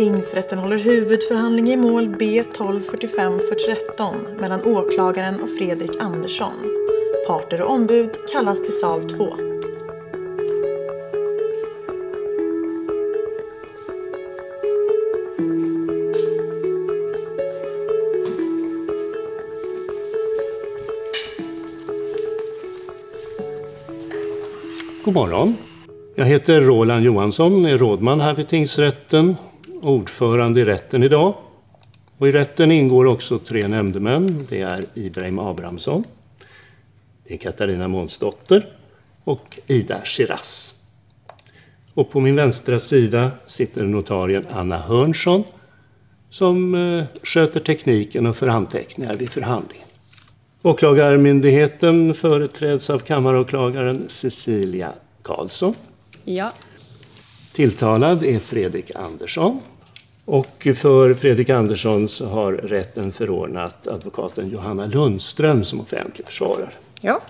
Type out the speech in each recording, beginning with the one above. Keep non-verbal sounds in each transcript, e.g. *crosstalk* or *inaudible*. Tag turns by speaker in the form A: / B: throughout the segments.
A: Tingsrätten håller huvudförhandling i mål B1245-13 mellan åklagaren och Fredrik Andersson. Parter och ombud kallas till sal 2.
B: God morgon. Jag heter Roland Johansson, är rådman här vid tingsrätten, ordförande i rätten idag. Och I rätten ingår också tre nämndemän. Det är Ibrahim Abrahamsson, det är Katarina Månsdotter och Ida Shiraz. Och på min vänstra sida sitter notarien Anna Hörnsson som eh, sköter tekniken och för anteckningar vid förhandlingen. Åklagarmyndigheten företräds av kammaråklagaren Cecilia Karlsson.
C: Ja.
B: Tilltalad är Fredrik Andersson. Och för Fredrik Andersson så har rätten förordnat advokaten Johanna Lundström som offentlig försvarare.
D: Ja.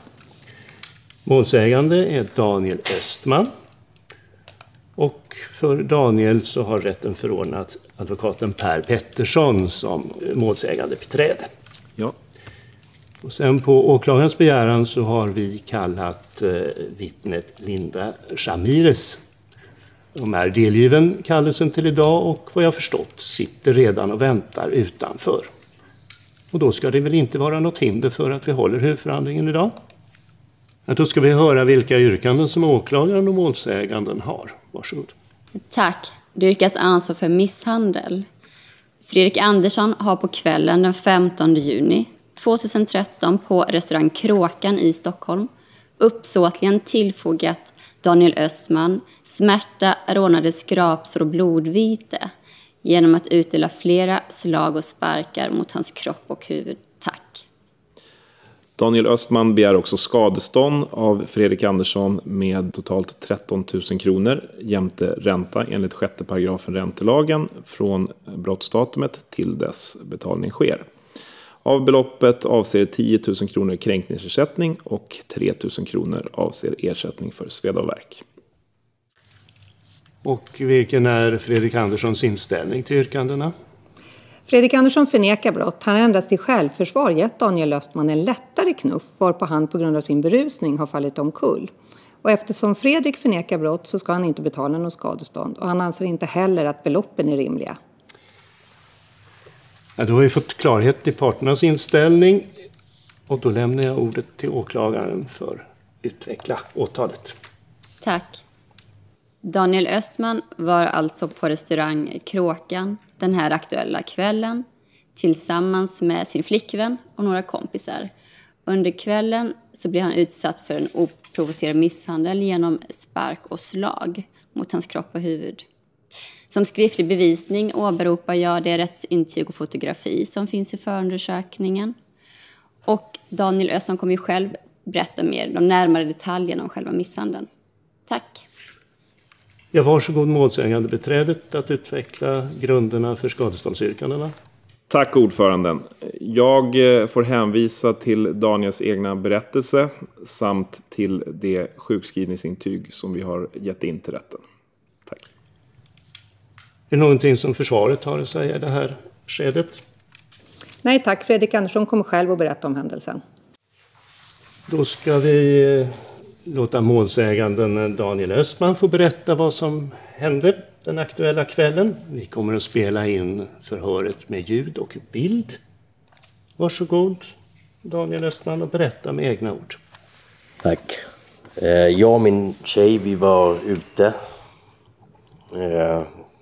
B: Målsägande är Daniel Östman. Och för Daniel så har rätten förordnat advokaten Per Pettersson som målsägande beträde.
E: Ja.
B: Och sen på åklagarens begäran så har vi kallat eh, vittnet Linda Shamires. De är delgiven kallelsen till idag och vad jag förstått sitter redan och väntar utanför. Och då ska det väl inte vara något hinder för att vi håller huvudförhandlingen idag? Ja, då ska vi höra vilka yrkanden som åklagaren och målsäganden har. Varsågod.
C: Tack. Det yrkas ansvar för misshandel. Fredrik Andersson har på kvällen den 15 juni 2013 på restaurang Kråkan i Stockholm uppsåtligen tillfogat Daniel Östman smärta, rånade skrapsår och blodvite genom att utdela flera slag och sparkar mot hans kropp och huvud. Tack.
E: Daniel Östman begär också skadestånd av Fredrik Andersson med totalt 13 000 kronor jämte ränta enligt 6 paragrafen räntelagen från brottsdatumet till dess betalning sker. Av beloppet avser 10 000 kronor kränkningsersättning och 3 000 kronor avser ersättning för sved och värk.
B: Och vilken är Fredrik Anderssons inställning till yrkandena?
D: Fredrik Andersson förnekar brott. Han har endast till självförsvar gett Daniel Östman en lättare knuff varpå han på grund av sin berusning har fallit omkull. Och eftersom Fredrik förnekar brott så ska han inte betala något skadestånd och han anser inte heller att beloppen är rimliga.
B: Ja, då har vi fått klarhet i parternas inställning och då lämnar jag ordet till åklagaren för att utveckla åtalet.
C: Tack. Daniel Östman var alltså på restaurang Kråkan den här aktuella kvällen tillsammans med sin flickvän och några kompisar. Under kvällen så blir han utsatt för en oprovocerad misshandel genom spark och slag mot hans kropp och huvud. Som skriftlig bevisning åberopar jag det rättsintyg och fotografi som finns i förundersökningen. Och Daniel Östman kommer ju själv berätta mer de närmare detaljerna om själva misshandeln. Tack.
B: Ja, varsågod målsägande beträdet att utveckla grunderna för skadeståndsyrkandena.
E: Tack ordföranden. Jag eh, får hänvisa till Daniels egna berättelse samt till det sjukskrivningsintyg som vi har gett in till rätten.
B: Är det någonting som försvaret har att säga i det här skedet?
D: Nej tack, Fredrik Andersson kommer själv att berätta om händelsen.
B: Då ska vi eh, låta målsäganden Daniel Östman få berätta vad som hände den aktuella kvällen. Vi kommer att spela in förhöret med ljud och bild. Varsågod Daniel Östman och berätta med egna ord.
F: Tack. Eh, Jag och min tjej, vi var ute.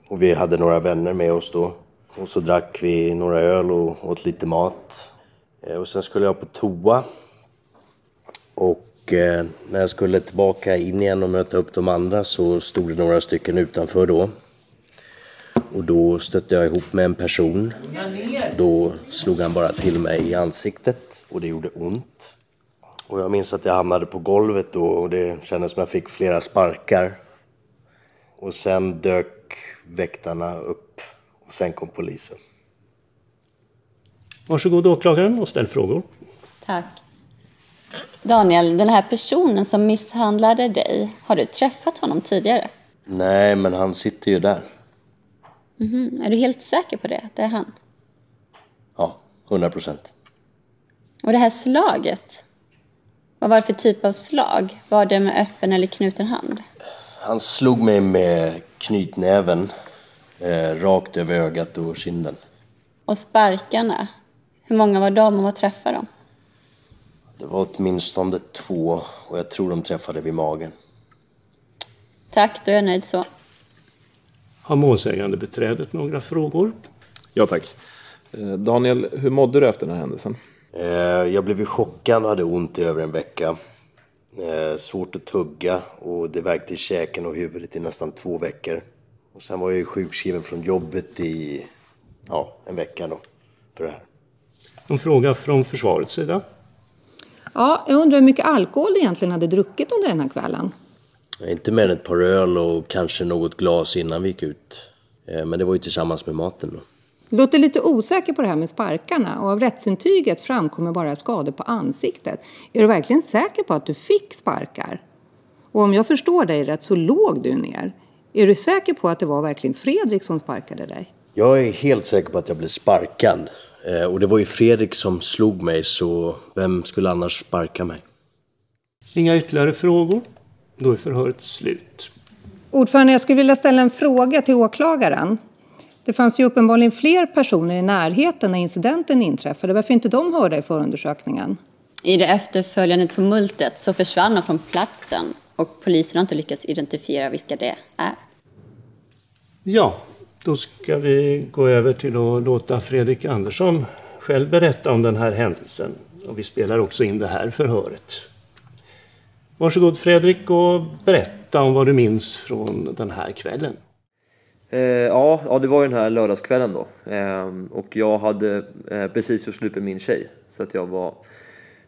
F: Och vi hade några vänner med oss då. Och så drack vi några öl och åt lite mat. Eh, och sen skulle jag på toa. Och eh, när jag skulle tillbaka in igen och möta upp de andra så stod det några stycken utanför då. Och då stötte jag ihop med en person. Då slog han bara till mig i ansiktet och det gjorde ont. Och jag minns att jag hamnade på golvet då och det kändes som jag fick flera sparkar. Och sen dök väktarna upp och sen kom polisen.
B: Varsågod åklagaren och ställ frågor.
C: Tack. Daniel, den här personen som misshandlade dig, har du träffat honom tidigare?
F: Nej, men han sitter ju där.
C: Mhm. Är du helt säker på det? Det är han?
F: Ja, 100 procent.
C: Och det här slaget, vad var det för typ av slag? Var det med öppen eller knuten hand?
F: Han slog mig med knytnäven eh, rakt över ögat och kinden.
C: Och sparkarna, hur många var de och vad träffade de?
F: Det var åtminstone två och jag tror de träffade vid magen.
C: Tack, då är jag nöjd så.
B: Har målsägande beträdet några frågor?
E: Ja tack. Eh, Daniel, hur mådde du efter den här händelsen?
F: Eh, jag blev ju chockad och hade ont i över en vecka. Eh, svårt att tugga och det värkte i käken och huvudet i nästan två veckor. Och sen var jag ju sjukskriven från jobbet i ja, en vecka då, för det här.
B: En fråga från försvarets sida.
D: Ja, jag undrar hur mycket alkohol du egentligen hade druckit under den här kvällen?
F: Inte mer än ett par öl och kanske något glas innan vi gick ut. Eh, men det var ju tillsammans med maten då.
D: Låter lite osäker på det här med sparkarna och av rättsintyget framkommer bara skador på ansiktet. Är du verkligen säker på att du fick sparkar? Och om jag förstår dig rätt så låg du ner. Är du säker på att det var verkligen Fredrik som sparkade dig?
F: Jag är helt säker på att jag blev sparkad. Eh, Och det var ju Fredrik som slog mig så vem skulle annars sparka mig?
B: Inga ytterligare frågor? Då är förhöret slut.
D: Ordförande, jag skulle vilja ställa en fråga till åklagaren. Det fanns ju uppenbarligen fler personer i närheten när incidenten inträffade. Varför inte de hörda i förundersökningen?
C: I det efterföljande tumultet så försvann de från platsen och polisen har inte lyckats identifiera vilka det är.
B: Ja, då ska vi gå över till att låta Fredrik Andersson själv berätta om den här händelsen. Och vi spelar också in det här förhöret. Varsågod Fredrik och berätta om vad du minns från den här kvällen.
G: Eh, ja, ja, det var ju den här lördagskvällen då. Eh, och jag hade eh, precis gjort slut med min tjej. Så att jag var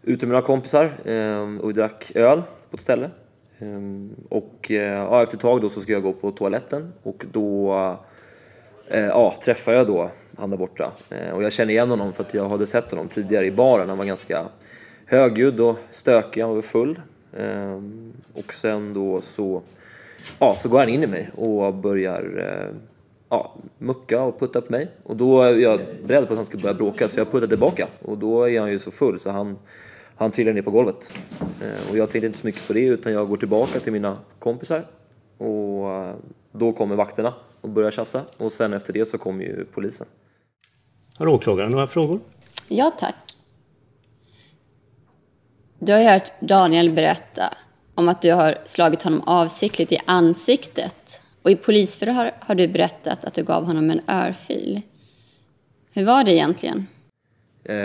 G: ute med några kompisar eh, och drack öl på ett ställe. Eh, och eh, ja, efter ett tag då så ska jag gå på toaletten och då eh, ja, träffar jag då han där borta. Eh, och jag känner igen honom för att jag hade sett honom tidigare i baren. Han var ganska högljudd och stökig, han var full. Eh, och sen då så ja, så går han in i mig och börjar eh, ja, mucka och putta på mig. Och då är jag beredd på att han ska börja bråka så jag puttar tillbaka. Och då är han ju så full så han, han trillar ner på golvet. Eh, och jag tänkte inte så mycket på det utan jag går tillbaka till mina kompisar. Och eh, då kommer vakterna och börjar tjafsa. Och sen efter det så kommer ju polisen.
B: Har åklagaren några frågor?
C: Ja, tack. Du har hört Daniel berätta om att du har slagit honom avsiktligt i ansiktet. Och i polisförhör har du berättat att du gav honom en örfil. Hur var det egentligen?
G: Eh,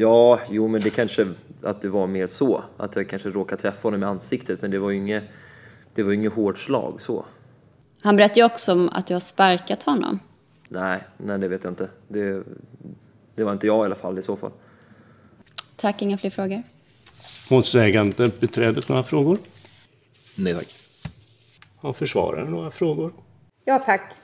G: ja, jo men det kanske att det var mer så. Att jag kanske råkade träffa honom i ansiktet men det var ju inget, det var inget hårt slag så.
C: Han berättade ju också om att du har sparkat honom.
G: Nej, nej det vet jag inte. Det, det var inte jag i alla fall i så fall.
C: Tack, inga fler frågor.
B: Målsägande beträdet några frågor?
E: Nej tack.
B: Har försvararen några frågor?
D: Ja, tack.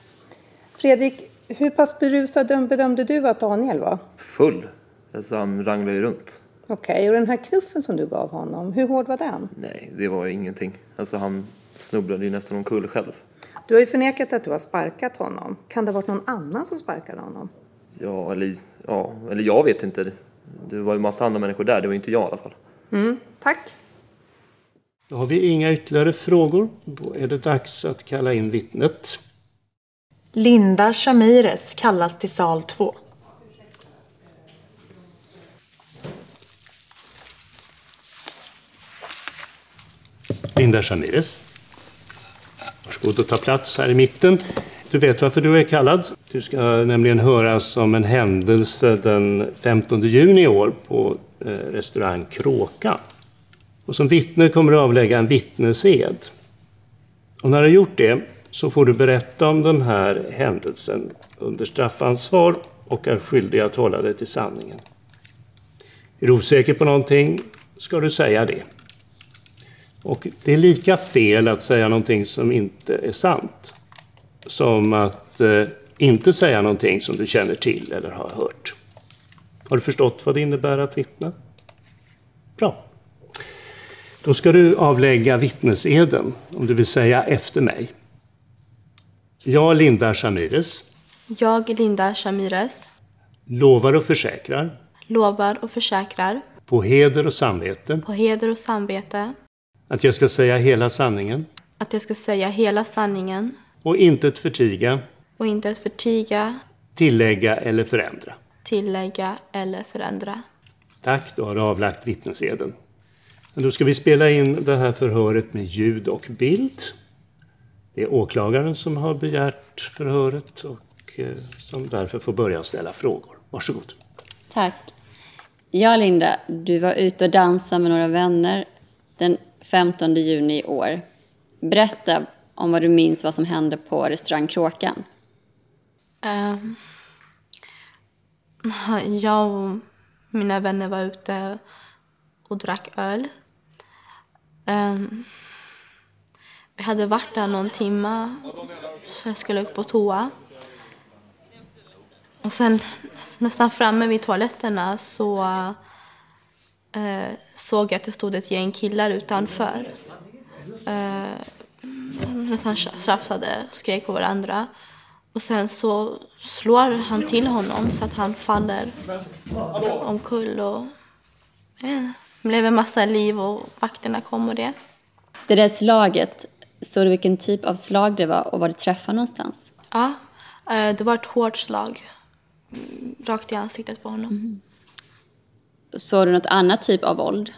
D: Fredrik, hur pass berusad bedömde du att Daniel var?
G: Full. Alltså han ranglade ju runt.
D: Okej, och den här knuffen som du gav honom, hur hård var den?
G: Nej, det var ingenting. Alltså han snubblade ju nästan omkull själv.
D: Du har ju förnekat att du har sparkat honom. Kan det ha varit någon annan som sparkade honom?
G: Ja, eller, ja, eller jag vet inte. Det- Det var ju massa andra människor där, det var inte jag i alla fall.
D: Mm, tack.
B: Då har vi inga ytterligare frågor. Då är det dags att kalla in vittnet.
A: Linda Shamires kallas till sal 2.
B: Linda Chanires. Varsågod och ta plats här i mitten. Du vet varför du är kallad. Du ska nämligen höras om en händelse den 15 juni i år på eh, restaurang Kråka. Och som vittne kommer du avlägga en vittnesed. Och när du har gjort det så får du berätta om den här händelsen under straffansvar och är skyldig att hålla dig till sanningen. Är du osäker på någonting ska du säga det. Och det är lika fel att säga någonting som inte är sant som att eh, inte säga någonting som du känner till eller har hört. Har du förstått vad det innebär att vittna? Bra. Då ska du avlägga vittneseden, om du vill säga efter mig. Jag, Linda Shamires,
H: Jag, Linda Shamires,
B: lovar och försäkrar.
H: Lovar och försäkrar.
B: På heder och samvete.
H: På heder och samvete.
B: Att jag ska säga hela sanningen.
H: Att jag ska säga hela sanningen.
B: Och intet förtiga,
H: och inte att förtiga,
B: tillägga eller förändra.
H: tillägga eller förändra.
B: Tack, då har du avlagt vittneseden. Då ska vi spela in det här förhöret med ljud och bild. Det är åklagaren som har begärt förhöret och eh, som därför får börja ställa frågor. Varsågod.
C: Tack. Ja, Linda, du var ute och dansade med några vänner den 15 juni i år. Berätta om vad du minns vad som hände på restaurang Kråkan.
H: Ehm, *laughs* jag och mina vänner var ute och drack öl. Um, vi hade varit där någon timme, så jag skulle upp på toa. Och sen alltså nästan framme vid toaletterna så uh, såg jag att det stod ett gäng killar utanför. Uh, nästan tjafsade och skrek på varandra. Och sen så slår han till honom så att han faller omkull och eh, det blev en massa liv och vakterna kom och det.
C: Det där slaget, såg du vilken typ av slag det var och var det träffade någonstans?
H: Ja, eh, det var ett hårt slag mm, rakt i ansiktet på honom.
C: Såg du något annat typ av våld?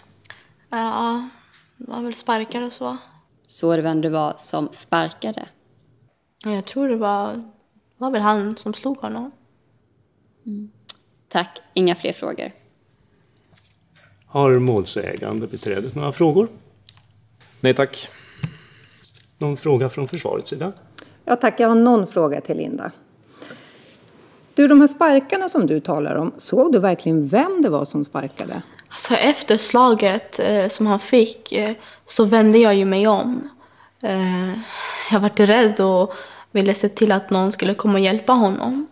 H: Ja, det var väl sparkar och så.
C: Såg du vem det var som sparkade?
H: Jag tror det var, var väl han som slog honom.
C: Tack, inga fler frågor.
B: Har målsägande beträdet några frågor?
E: Nej tack.
B: Någon fråga från försvarets sida?
D: Ja tack, jag har någon fråga till Linda. Du, de här sparkarna som du talar om, såg du verkligen vem det var som sparkade?
H: Alltså efter slaget eh, som han fick eh, så vände jag ju mig om. Eh, jag var rädd och ville se till att någon skulle komma och hjälpa honom.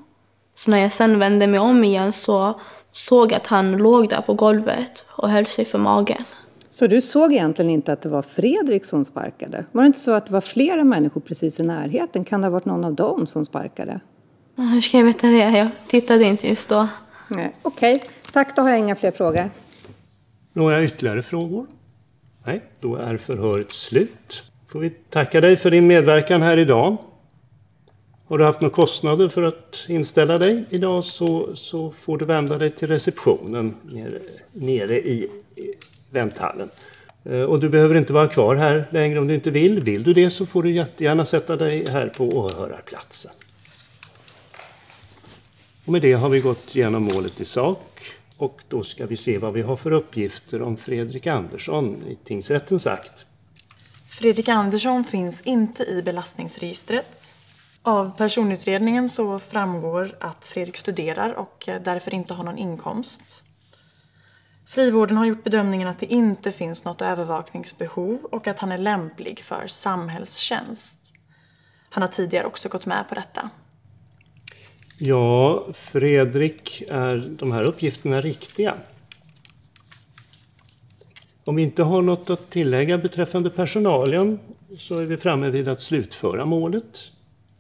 H: Så när jag sen vände mig om igen så såg att han låg där på golvet och höll sig för magen.
D: Så du såg egentligen inte att det var Fredrik som sparkade? Var det inte så att det var flera människor precis i närheten? Kan det ha varit någon av dem som sparkade?
H: Ja, Hur ska jag veta det? Jag tittade inte just då.
D: Nej, okej. Tack, då har jag inga fler frågor.
B: Några ytterligare frågor? Nej, då är förhöret slut. Får vi tacka dig för din medverkan här idag. Har du haft några kostnader för att inställa dig idag så, så får du vända dig till receptionen nere, nere i, i vänthallen. Eh, och du behöver inte vara kvar här längre om du inte vill. Vill du det så får du jättegärna sätta dig här på åhörarplatsen. Och med det har vi gått igenom målet i sak och då ska vi se vad vi har för uppgifter om Fredrik Andersson i tingsrättens akt.
A: Fredrik Andersson finns inte i belastningsregistret. Av personutredningen så framgår att Fredrik studerar och eh, därför inte har någon inkomst. Frivården har gjort bedömningen att det inte finns något övervakningsbehov och att han är lämplig för samhällstjänst. Han har tidigare också gått med på detta.
B: Ja, Fredrik, är de här uppgifterna riktiga? Om vi inte har något att tillägga beträffande personalen så är vi framme vid att slutföra målet.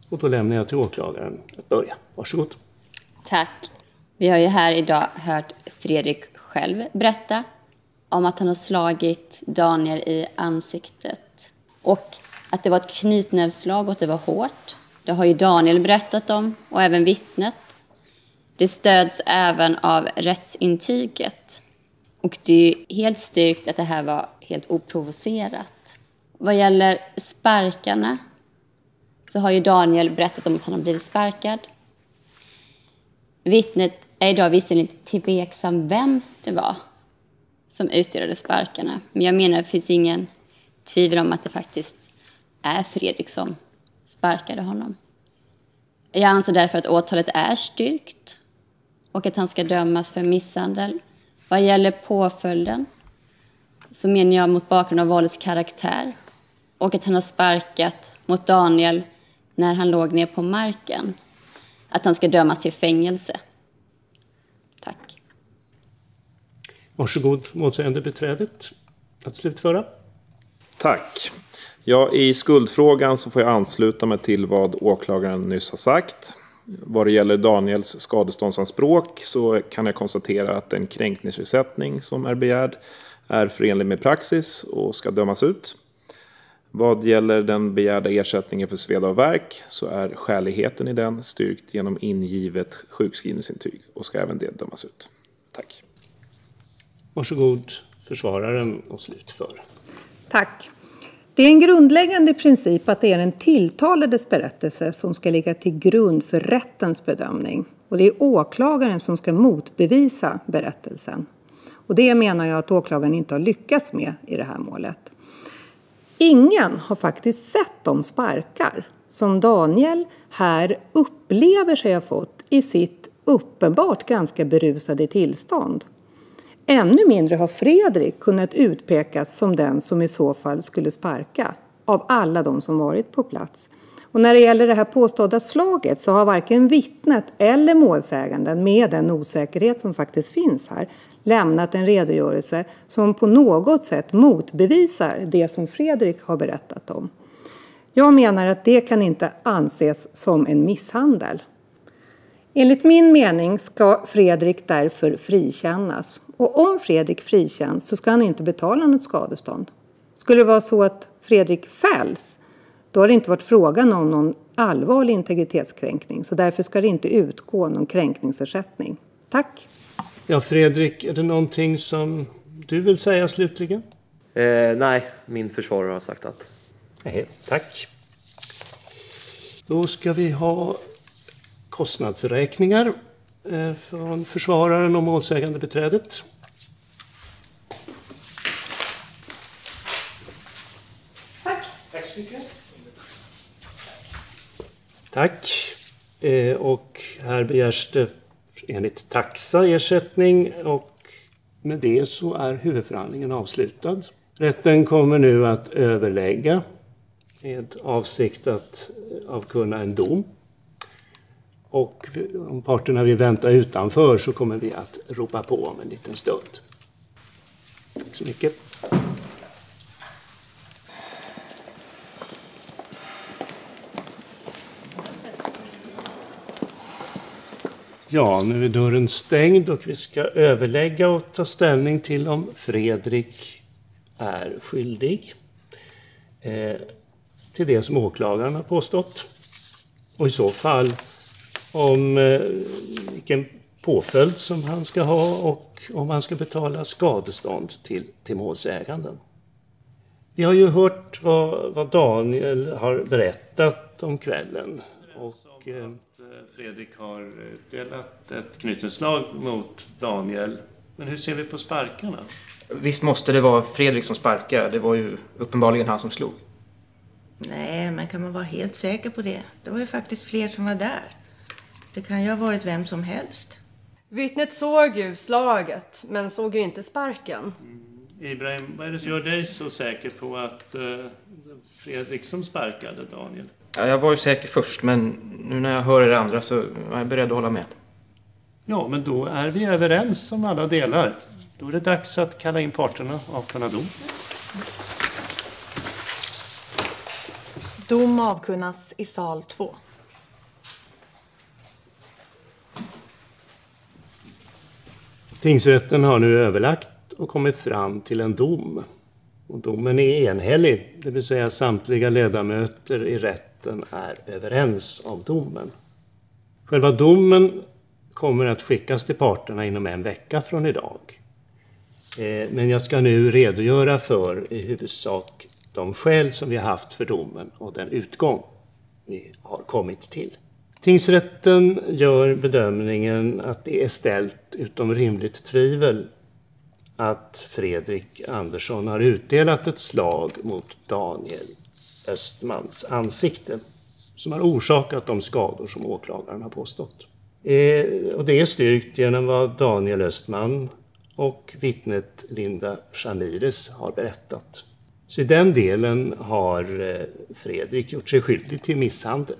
B: Och då lämnar jag till åklagaren att börja. Varsågod.
C: Tack. Vi har ju här idag hört Fredrik själv berätta om att han har slagit Daniel i ansiktet. Och att det var ett knytnävsslag och att det var hårt. Det har ju Daniel berättat om och även vittnet. Det stöds även av rättsintyget. Och det är ju helt styrkt att det här var helt oprovocerat. Vad gäller sparkarna, så har ju Daniel berättat om att han har blivit sparkad. Vittnet är idag visserligen lite tveksam vem det var som utdelade sparkarna. Men jag menar att det finns ingen tvivel om att det faktiskt är Fredrik som sparkade honom. Jag anser därför att åtalet är styrkt och att han ska dömas för misshandel. Vad gäller påföljden så menar jag mot bakgrund av våldets karaktär och att han har sparkat mot Daniel när han låg ner på marken, att han ska dömas till fängelse. Tack.
B: Varsågod målsägande beträdet att slutföra.
E: Tack. Ja, I skuldfrågan så får jag ansluta mig till vad åklagaren nyss har sagt. Vad det gäller Daniels skadeståndsanspråk så kan jag konstatera att den kränkningsersättning som är begärd är förenlig med praxis och ska dömas ut. Vad gäller den begärda ersättningen för sveda och verk så är skäligheten i den styrkt genom ingivet sjukskrivningsintyg och ska även det dömas ut. Tack.
B: Varsågod försvararen och slutför.
D: Tack. Det är en grundläggande princip att det är den tilltalades berättelse som ska ligga till grund för rättens bedömning. Och det är åklagaren som ska motbevisa berättelsen. Och det menar jag att åklagaren inte har lyckats med i det här målet. Ingen har faktiskt sett de sparkar som Daniel här upplever sig ha fått i sitt uppenbart ganska berusade tillstånd. Ännu mindre har Fredrik kunnat utpekas som den som i så fall skulle sparka av alla de som varit på plats. Och när det gäller det här påstådda slaget så har varken vittnet eller målsäganden med den osäkerhet som faktiskt finns här lämnat en redogörelse som på något sätt motbevisar det som Fredrik har berättat om. Jag menar att det kan inte anses som en misshandel. Enligt min mening ska Fredrik därför frikännas. Och om Fredrik frikänns så ska han inte betala något skadestånd. Skulle det vara så att Fredrik fälls, då har det inte varit frågan om någon allvarlig integritetskränkning. Så därför ska det inte utgå någon kränkningsersättning. Tack!
B: Ja, Fredrik, är det någonting som du vill säga slutligen?
G: Eh, nej, min försvarare har sagt att.
B: Nej, tack. Då ska vi ha kostnadsräkningar eh, från försvararen och målsägande beträdet. Tack. Tack så mycket. Tack. Eh, och här begärs det enligt taxa ersättning och med det så är huvudförhandlingen avslutad. Rätten kommer nu att överlägga med avsikt att avkunna en dom. Och om parterna vill vänta utanför så kommer vi att ropa på om en liten stund. Tack så mycket. Ja, nu är dörren stängd och vi ska överlägga och ta ställning till om Fredrik är skyldig eh, till det som åklagaren har påstått. Och i så fall om eh, vilken påföljd som han ska ha och om han ska betala skadestånd till, till målsäganden. Vi har ju hört vad, vad Daniel har berättat om kvällen. Och, eh, Fredrik har delat ett knytnävsslag mot Daniel. Men hur ser vi på sparkarna?
I: Visst måste det vara Fredrik som sparkar. Det var ju uppenbarligen han som slog.
J: Nej, men kan man vara helt säker på det? Det var ju faktiskt fler som var där. Det kan ju ha varit vem som helst.
K: Vittnet såg ju slaget, men såg ju inte sparken.
B: Mm. Ibrahim, vad är det som gör dig så säker på att uh, Fredrik som sparkade Daniel?
I: Ja, jag var ju säker först, men nu när jag hör det andra så är jag beredd att hålla med.
B: Ja, men då är vi överens om alla delar. Då är det dags att kalla in parterna och avkunna dom.
A: Dom avkunnas i sal 2.
B: Tingsrätten har nu överlagt och kommit fram till en dom. Och domen är enhällig, det vill säga samtliga ledamöter i rätten är överens om domen. Själva domen kommer att skickas till parterna inom en vecka från idag. Eh, men jag ska nu redogöra för i huvudsak de skäl som vi har haft för domen och den utgång vi har kommit till. Tingsrätten gör bedömningen att det är ställt utom rimligt tvivel att Fredrik Andersson har utdelat ett slag mot Daniel Östmans ansikte som har orsakat de skador som åklagaren har påstått. Eh, och det är styrkt genom vad Daniel Östman och vittnet Linda Shamires har berättat. Så i den delen har eh, Fredrik gjort sig skyldig till misshandel.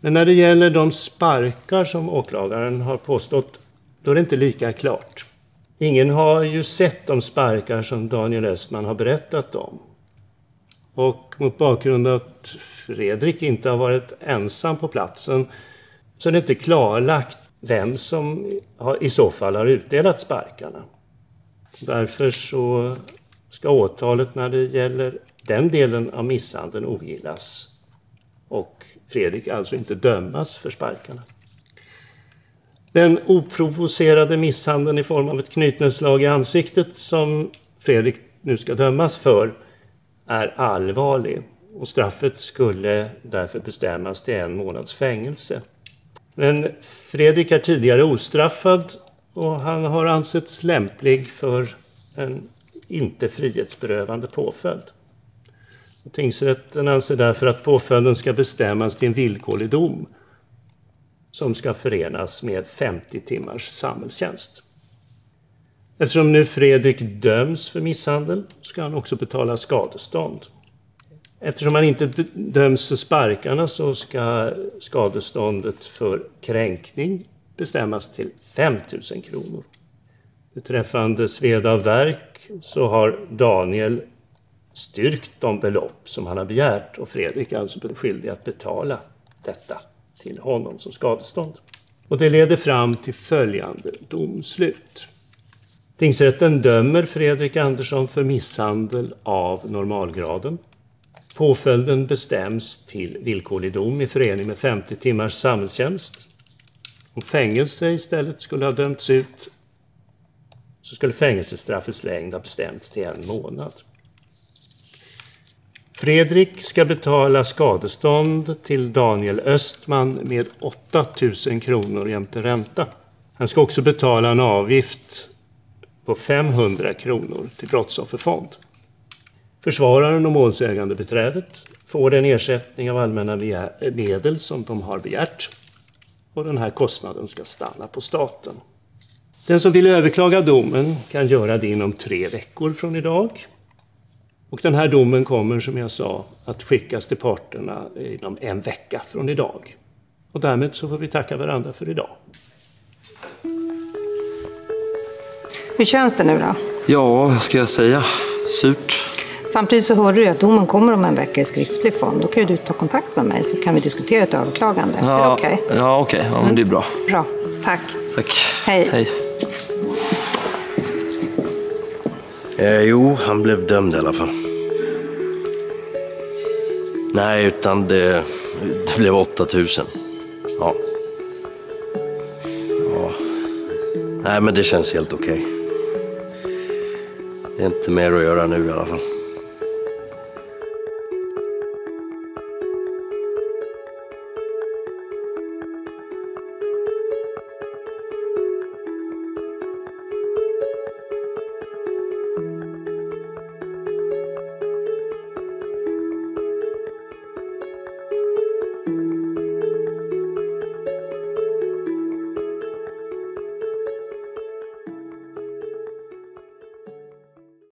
B: Men när det gäller de sparkar som åklagaren har påstått, då är det inte lika klart. Ingen har ju sett de sparkar som Daniel Östman har berättat om. Och mot bakgrund av att Fredrik inte har varit ensam på platsen så är det inte klarlagt vem som i så fall har utdelat sparkarna. Därför så ska åtalet när det gäller den delen av misshandeln ogillas och Fredrik alltså inte dömas för sparkarna. Den oprovocerade misshandeln i form av ett knytnävsslag i ansiktet som Fredrik nu ska dömas för är allvarlig och straffet skulle därför bestämmas till en månads fängelse. Men Fredrik är tidigare ostraffad och han har ansetts lämplig för en inte frihetsberövande påföljd. Och tingsrätten anser därför att påföljden ska bestämmas till en villkorlig dom som ska förenas med 50 timmars samhällstjänst. Eftersom nu Fredrik döms för misshandel ska han också betala skadestånd. Eftersom han inte döms för sparkarna så ska skadeståndet för kränkning bestämmas till 5 000 kronor. Beträffande sveda och verk så har Daniel styrkt de belopp som han har begärt och Fredrik är alltså skyldig att betala detta till honom som skadestånd. Och det leder fram till följande domslut. Tingsrätten dömer Fredrik Andersson för misshandel av normalgraden. Påföljden bestäms till villkorlig dom i förening med 50 timmars samhällstjänst. Om fängelse istället skulle ha dömts ut så skulle fängelsestraffets längd ha bestämts till en månad. Fredrik ska betala skadestånd till Daniel Östman med 8000 kronor jämte ränta. Han ska också betala en avgift på 500 kronor till brottsofferfond. Försvararen och målsägande beträdet får den ersättning av allmänna medel som de har begärt och den här kostnaden ska stanna på staten. Den som vill överklaga domen kan göra det inom tre veckor från idag. Och den här domen kommer, som jag sa, att skickas till parterna inom en vecka från idag. Och därmed så får vi tacka varandra för idag.
D: Hur känns det nu då?
G: Ja, vad ska jag säga? Surt.
D: Samtidigt så hörde du att domen kommer om en vecka i skriftlig form. Då kan ju du ta kontakt med mig så kan vi diskutera ett överklagande.
G: Ja,
D: är det okej?
G: Okay? Ja, okej. Okay. Ja, men det är bra.
D: Bra. Tack.
G: Tack.
D: Hej.
G: Hej.
F: Eh, jo, han blev dömd i alla fall. Nej, utan det, det blev 8000. Ja. ja. Nej, men det känns helt okej. Okay. Det är inte mer att göra nu i alla fall.